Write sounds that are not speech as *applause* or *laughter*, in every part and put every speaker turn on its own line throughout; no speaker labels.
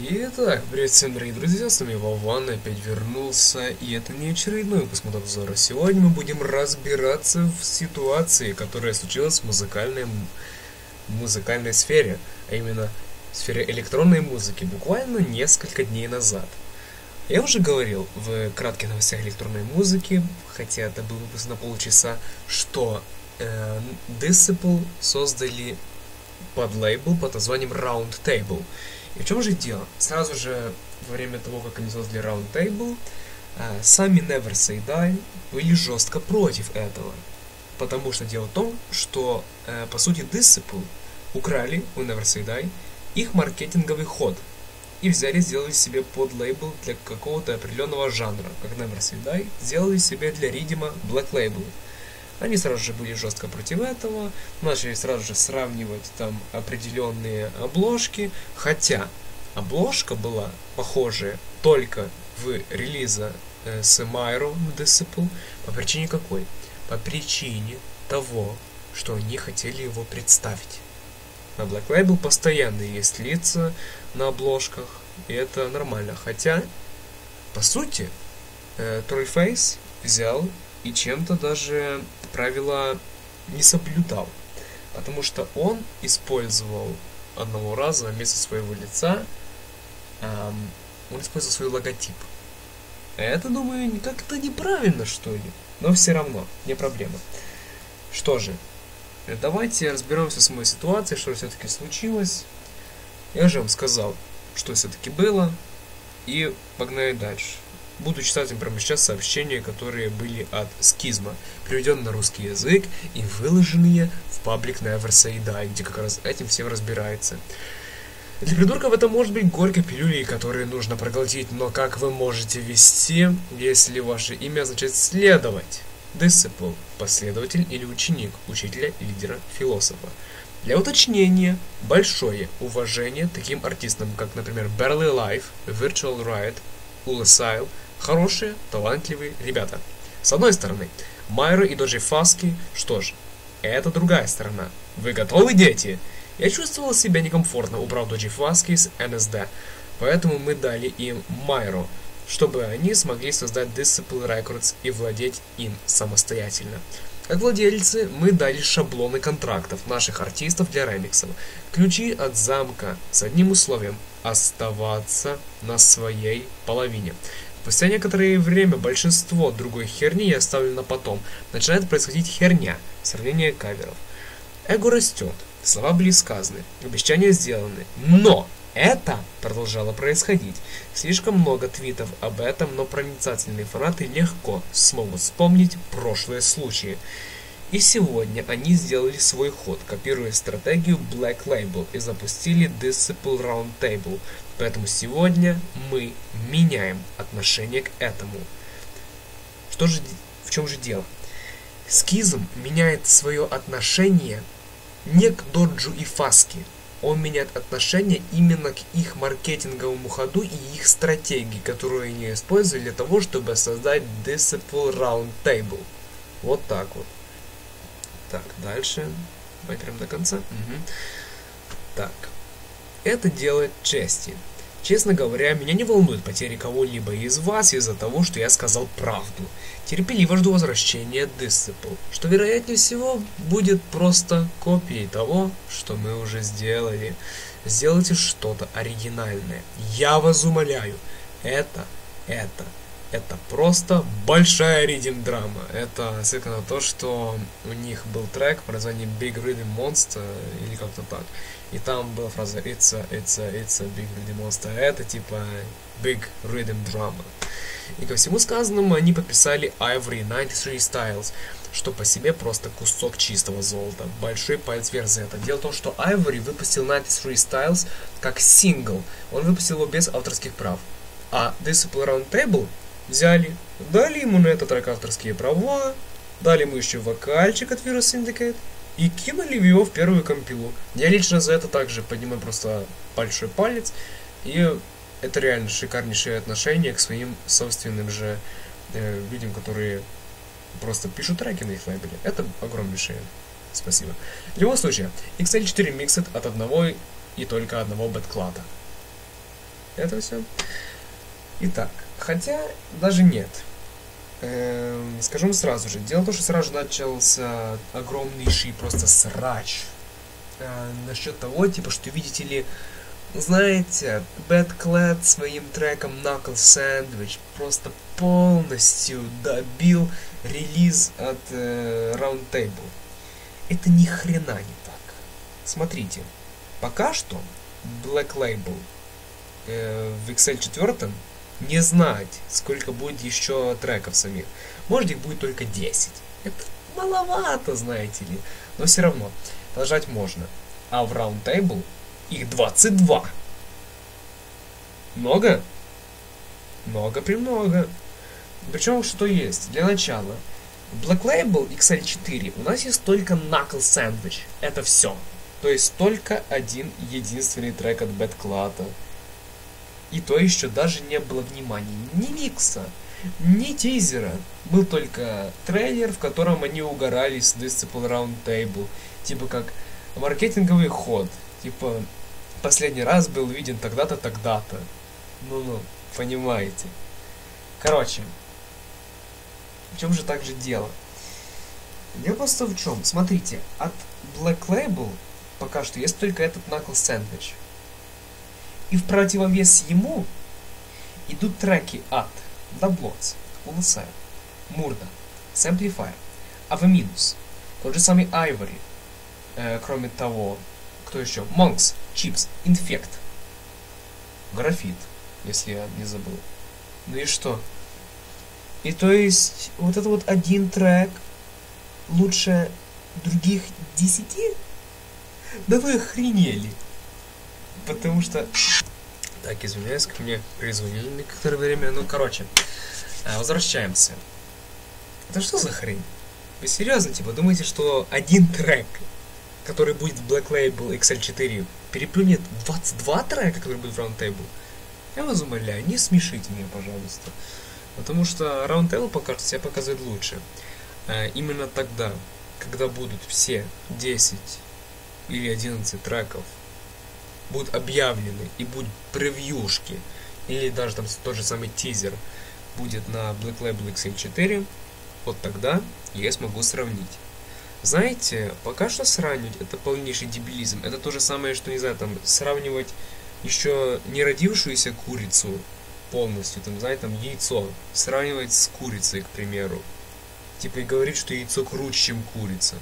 Итак, привет всем, дорогие друзья, с вами Вован, опять вернулся, и это не очередной выпуск обзора. Сегодня мы будем разбираться в ситуации, которая случилась в музыкальной, музыкальной сфере, а именно в сфере электронной музыки, буквально несколько дней назад. Я уже говорил в кратких новостях электронной музыки, хотя это был выпуск на полчаса, что э, Disciple создали под лейбл под названием Round Table – и в чем же дело? Сразу же во время того, как они создали Roundtable, э, сами Never Say Die были жестко против этого. Потому что дело в том, что, э, по сути, Disciple украли у Never Say Die их маркетинговый ход и взяли, сделали себе под лейбл для какого-то определенного жанра, как Never Say Die, сделали себе для Ридима Black Label. Они сразу же были жестко против этого, начали сразу же сравнивать там определенные обложки, хотя обложка была похожая только в релиза э, с Майро Disciple. По причине какой? По причине того, что они хотели его представить. На Black Label постоянно есть лица на обложках, и это нормально. Хотя, по сути, э, Trollface взял и чем-то даже правила не соблюдал, потому что он использовал одного раза вместо своего лица, эм, он использовал свой логотип. Это, думаю, как-то неправильно, что ли. Но все равно, не проблема. Что же, давайте разберемся с моей ситуацией, что все-таки случилось. Я же вам сказал, что все-таки было, и погнали дальше. Буду читать им прямо сейчас сообщения, которые были от Скизма, переведенные на русский язык и выложенные в паблик Say Die, где как раз этим всем разбирается. Для придурков это может быть горькой пилюлей, которые нужно проглотить, но как вы можете вести, если ваше имя означает следовать? Disciple – последователь или ученик, учителя, лидера, философа. Для уточнения, большое уважение таким артистам, как, например, Barely Life, Virtual Riot, Ulasile, Хорошие, талантливые ребята. С одной стороны, Майро и Доджи Фаски, что ж, это другая сторона. Вы готовы, дети? Я чувствовал себя некомфортно, убрав Доджи Фаски из НСД, поэтому мы дали им Майро, чтобы они смогли создать Disciple Records и владеть им самостоятельно. Как владельцы, мы дали шаблоны контрактов наших артистов для ремиксов, ключи от замка с одним условием – оставаться на своей половине. Спустя некоторое время большинство другой херни я оставлю на потом. Начинает происходить херня, сравнение каверов. Эго растет, слова были сказаны, обещания сделаны. Но это продолжало происходить. Слишком много твитов об этом, но проницательные фанаты легко смогут вспомнить прошлые случаи. И сегодня они сделали свой ход, копируя стратегию Black Label и запустили Disciple Roundtable. Поэтому сегодня мы меняем отношение к этому. Что же, в чем же дело? Скизм меняет свое отношение не к Доджу и Фаске. Он меняет отношение именно к их маркетинговому ходу и их стратегии, которую они используют для того, чтобы создать Disciple Roundtable. Вот так вот. Так, дальше. Давай прям до конца. Угу. Так. Это делает чести. Честно говоря, меня не волнует потери кого-либо из вас из-за того, что я сказал правду. Терпеливо жду возвращения Disciple, что вероятнее всего будет просто копией того, что мы уже сделали. Сделайте что-то оригинальное. Я вас умоляю. Это, это, это просто большая ридим драма. Это ссылка на то, что у них был трек под названием Big Rhythm Monster или как-то так. И там была фраза It's a, it's a, it's a Big Rhythm Monster. Это типа Big Rhythm Drama. И ко всему сказанному они подписали Ivory 93 Styles, что по себе просто кусок чистого золота. Большой палец вверх за это. Дело в том, что Ivory выпустил 93 Styles как сингл. Он выпустил его без авторских прав. А Disciple Roundtable Взяли, дали ему на этот трек авторские права, дали ему еще вокальчик от Virus Syndicate и кинули его в первую компилу. Я лично за это также поднимаю просто большой палец, и это реально шикарнейшее отношение к своим собственным же э, людям, которые просто пишут треки на их лейбле. Это огромнейшее спасибо. В любом случае, XL4 Mixed от одного и только одного бэтклата. Это все. Итак, хотя даже нет. Эм, скажем сразу же. Дело в том, что сразу начался огромнейший просто срач э, насчет того, типа, что видите ли, знаете, Bad Clad своим треком Knuckle Sandwich просто полностью добил релиз от э, Roundtable. Это ни хрена не так. Смотрите, пока что Black Label э, в Excel 4 не знать, сколько будет еще треков самих. Может их будет только 10. Это маловато, знаете ли. Но все равно, продолжать можно. А в Roundtable их 22. Много? Много, премного. Причем что есть? Для начала, Black Label XL4 у нас есть только Knuckle Sandwich. Это все. То есть только один единственный трек от Bad Clat. И то еще даже не было внимания ни микса, ни тизера. Был только трейлер, в котором они угорали с Disciple Round Table. Типа как маркетинговый ход. Типа, последний раз был виден тогда-то, тогда-то. Ну-ну, понимаете. Короче, в чем же также дело? Дело просто в чем. Смотрите, от Black Label пока что есть только этот Knuckle Sandwich. И в противовес ему идут треки от Dablotz, Уласа, Мурда, Samplifier, Аваминус, тот же самый Ivory, э, кроме того, кто еще? Monks, Chips, Infect, Графит, если я не забыл. Ну и что? И то есть, вот это вот один трек лучше других десяти? Да вы охренели. Потому что... Так, извиняюсь, ко мне призвонили некоторое время. Ну, короче, а, возвращаемся. Это что за хрень? Вы серьезно, типа, думаете, что один трек, который будет в Black Label XL4, переплюнет 22 трека, которые будут в Roundtable? Я вас умоляю, не смешите меня, пожалуйста. Потому что Roundtable пока что себя показывает лучше. А, именно тогда, когда будут все 10 или 11 треков будут объявлены и будут превьюшки, или даже там тот же самый тизер будет на Black Label XL4, вот тогда я смогу сравнить. Знаете, пока что сравнивать это полнейший дебилизм. Это то же самое, что, не знаю, там, сравнивать еще не родившуюся курицу полностью, там, знаете, там, яйцо, сравнивать с курицей, к примеру. Типа и говорить, что яйцо круче, чем курица.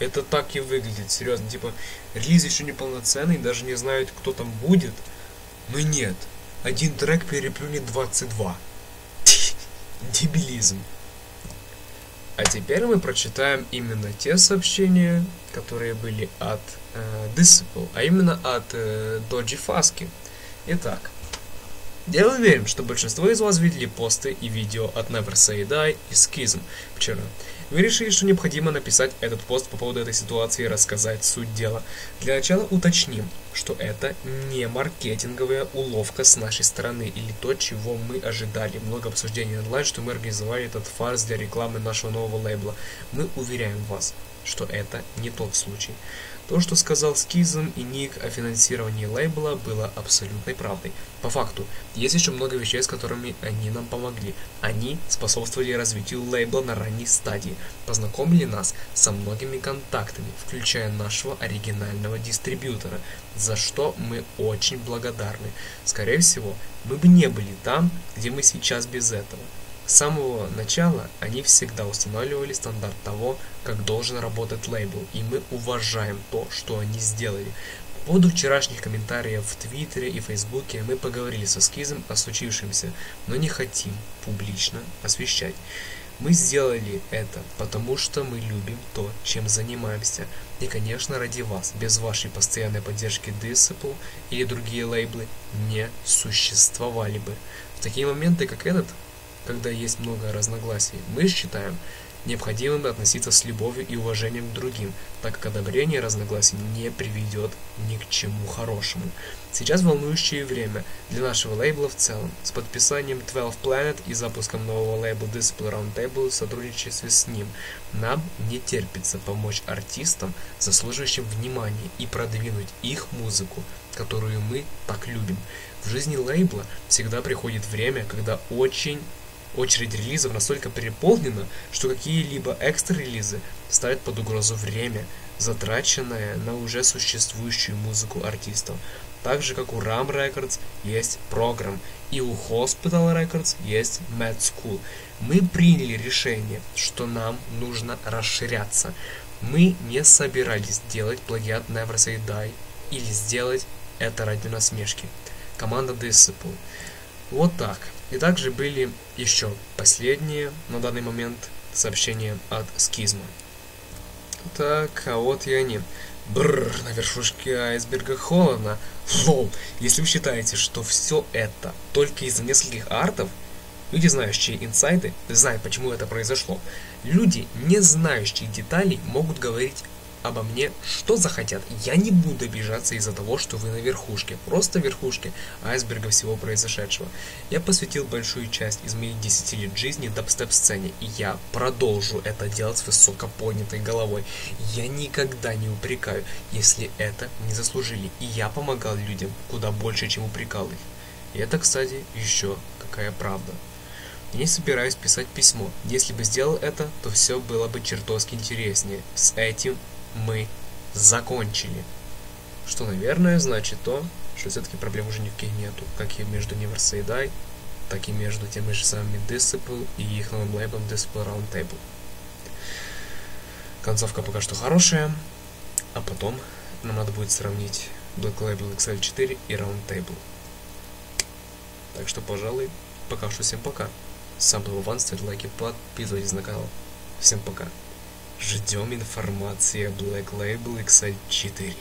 Это так и выглядит, серьезно. Типа, релиз еще не полноценный, даже не знают, кто там будет. Но нет, один трек переплюнет 22. *laughs* Дебилизм. А теперь мы прочитаем именно те сообщения, которые были от э, Disciple, а именно от э, Доджи Фаски. Итак, я уверен, что большинство из вас видели посты и видео от Never Say Die и Schism вчера. Вы решили, что необходимо написать этот пост по поводу этой ситуации и рассказать суть дела. Для начала уточним, что это не маркетинговая уловка с нашей стороны или то, чего мы ожидали. Много обсуждений онлайн, что мы организовали этот фарс для рекламы нашего нового лейбла. Мы уверяем вас, что это не тот случай. То, что сказал Скизм и Ник о финансировании лейбла, было абсолютной правдой. По факту, есть еще много вещей, с которыми они нам помогли. Они способствовали развитию лейбла на ранней стадии, познакомили нас со многими контактами, включая нашего оригинального дистрибьютора, за что мы очень благодарны. Скорее всего, мы бы не были там, где мы сейчас без этого. С самого начала они всегда устанавливали стандарт того, как должен работать лейбл, и мы уважаем то, что они сделали. По поводу вчерашних комментариев в Твиттере и Фейсбуке мы поговорили со Скизом о случившемся, но не хотим публично освещать. Мы сделали это, потому что мы любим то, чем занимаемся. И, конечно, ради вас. Без вашей постоянной поддержки Disciple или другие лейблы не существовали бы. В такие моменты, как этот, когда есть много разногласий, мы считаем необходимым относиться с любовью и уважением к другим, так как одобрение разногласий не приведет ни к чему хорошему. Сейчас волнующее время для нашего лейбла в целом. С подписанием 12 Planet и запуском нового лейбла Display Roundtable в сотрудничестве с ним нам не терпится помочь артистам, заслуживающим внимания, и продвинуть их музыку которую мы так любим. В жизни лейбла всегда приходит время, когда очень очередь релизов настолько переполнена, что какие-либо экстра-релизы ставят под угрозу время, затраченное на уже существующую музыку артистов. Так же, как у RAM Records есть Program, и у Hospital Records есть Mad School. Мы приняли решение, что нам нужно расширяться. Мы не собирались делать плагиат Never Say Die или сделать это ради насмешки. Команда Disciple. Вот так. И также были еще последние на данный момент сообщения от Скизма. Так, а вот и они. Бррр, на вершушке айсберга холодно. Лол, если вы считаете, что все это только из-за нескольких артов, люди, знающие инсайды, знают, почему это произошло. Люди, не знающие деталей, могут говорить обо мне что захотят. Я не буду обижаться из-за того, что вы на верхушке, просто верхушке айсберга всего произошедшего. Я посвятил большую часть из моих 10 лет жизни дабстеп-сцене, и я продолжу это делать с высоко поднятой головой. Я никогда не упрекаю, если это не заслужили, и я помогал людям куда больше, чем упрекал их. И это, кстати, еще какая правда. Не собираюсь писать письмо. Если бы сделал это, то все было бы чертовски интереснее. С этим мы закончили. Что, наверное, значит то, что все-таки проблем уже никаких нету, как и между Die, так и между теми же самыми Disciple и их новым лейблом Disciple Roundtable. Концовка пока что хорошая, а потом нам надо будет сравнить Black Label XL4 и Roundtable. Так что, пожалуй, пока что всем пока. Сам был Ван, ставьте лайки, подписывайтесь на канал. Всем пока. Ждем информации о Black Label X4.